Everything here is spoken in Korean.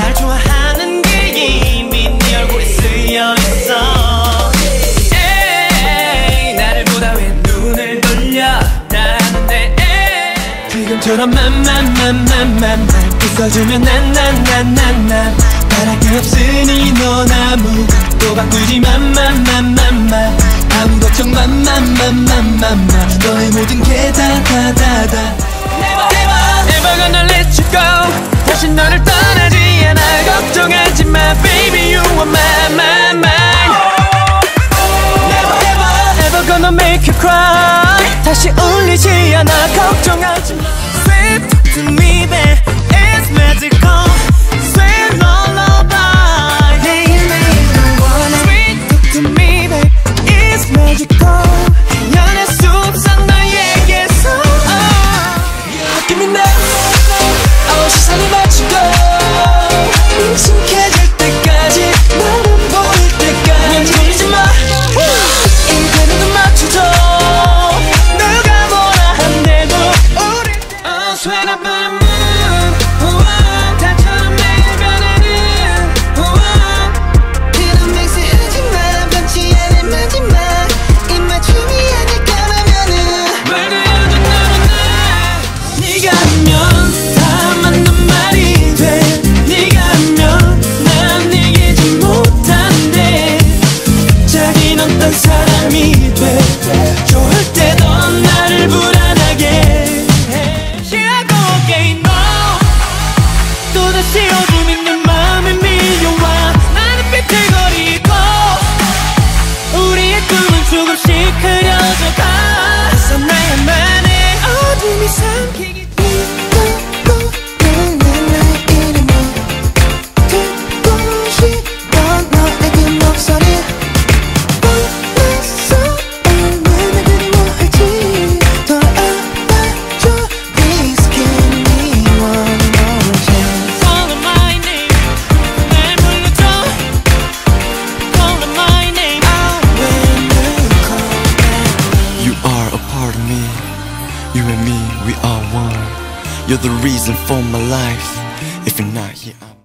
날 좋아하는 게임이 니 얼굴에 쓰여 있어. 맘맘맘맘맘 날 부서주면 난난난난난 바랄 게 없으니 넌 아무것도 바꾸지 맘맘맘맘맘 아무 걱정 맘맘맘맘맘맘 너의 모든 게 다 다다다 Never never never가 널 let you go 다시 너를 떠 다시 울리지 않아 걱정하지 마. Sweet to me. we are one. You're the reason for my life. If you're not here, I'm